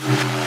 you